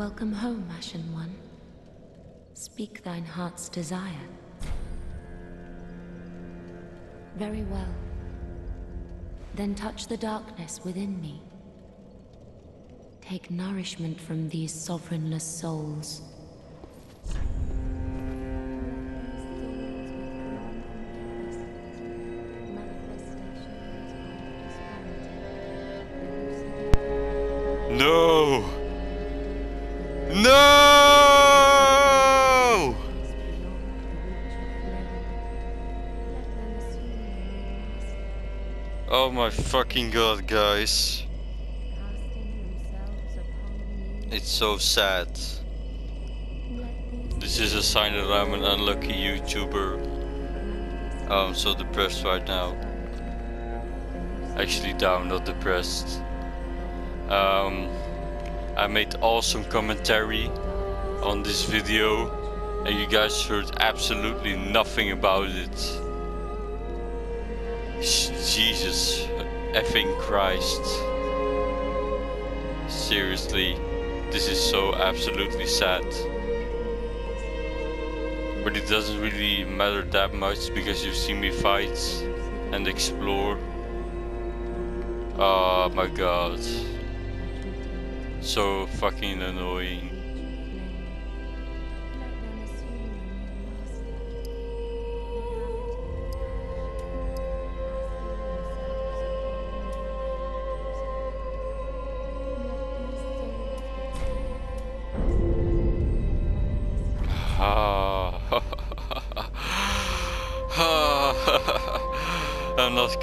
Welcome home, Ashen One. Speak thine heart's desire. Very well. Then touch the darkness within me. take nourishment from these sovereignless souls. Oh my fucking god, guys. It's so sad. This is a sign that I'm an unlucky YouTuber. Oh, I'm so depressed right now. Actually down, not depressed. Um, I made awesome commentary on this video and you guys heard absolutely nothing about it. Jesus effing Christ. Seriously, this is so absolutely sad. But it doesn't really matter that much because you've seen me fight and explore. Oh my god. So fucking annoying.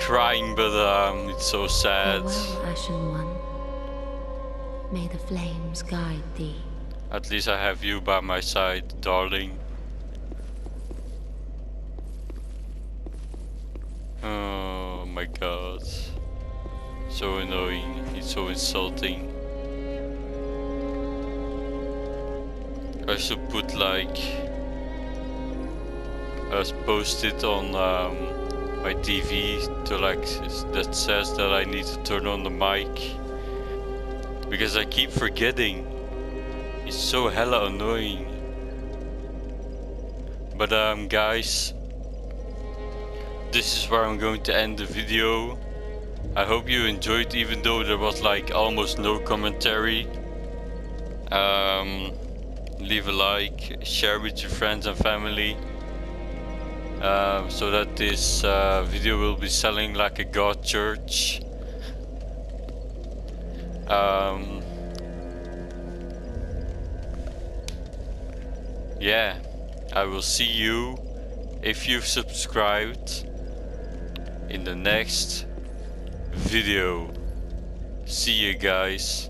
Crying, but um, it's so sad. Farewell, Ashen One. May the flames guide thee. At least I have you by my side, darling. Oh my god. So annoying, it's so insulting. I should put like a post it on um, my TV to like that says that I need to turn on the mic because I keep forgetting. It's so hella annoying. But um guys, this is where I'm going to end the video. I hope you enjoyed even though there was like almost no commentary. Um, leave a like, share with your friends and family. Um, so that this uh, video will be selling like a god church. Um, yeah, I will see you if you've subscribed in the next video. See you guys.